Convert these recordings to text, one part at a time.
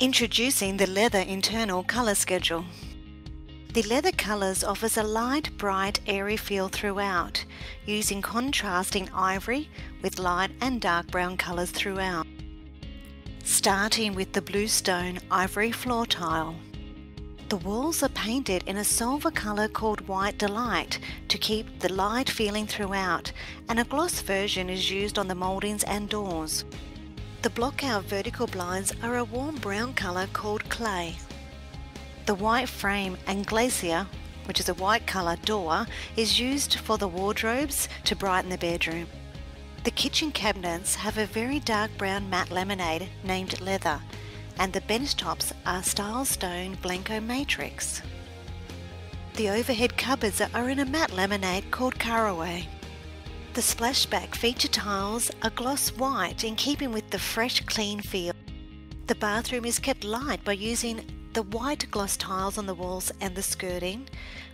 Introducing the Leather Internal Colour Schedule. The Leather Colours offers a light, bright, airy feel throughout, using contrasting ivory with light and dark brown colours throughout. Starting with the bluestone ivory floor tile. The walls are painted in a Solver colour called White Delight to keep the light feeling throughout, and a gloss version is used on the mouldings and doors. The blockout vertical blinds are a warm brown colour called Clay. The white frame and glacier, which is a white colour door, is used for the wardrobes to brighten the bedroom. The kitchen cabinets have a very dark brown matte laminate named Leather, and the bench tops are Silestone Blanco Matrix. The overhead cupboards are in a matte laminate called Caraway. The splashback feature tiles are gloss white in keeping with the fresh clean feel. The bathroom is kept light by using the white gloss tiles on the walls and the skirting,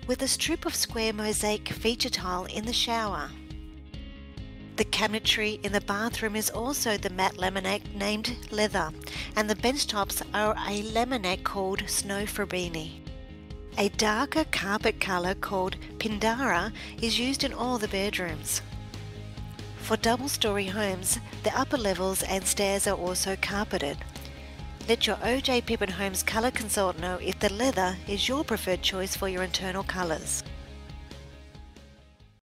with a strip of square mosaic feature tile in the shower. The cabinetry in the bathroom is also the matte laminate named Leather, and the bench tops are a laminate called Snow Fabrini. A darker carpet colour called Pindarra is used in all the bedrooms. For double story homes, the upper levels and stairs are also carpeted. Let your OJ Pippin Homes colour consultant know if the leather is your preferred choice for your internal colours.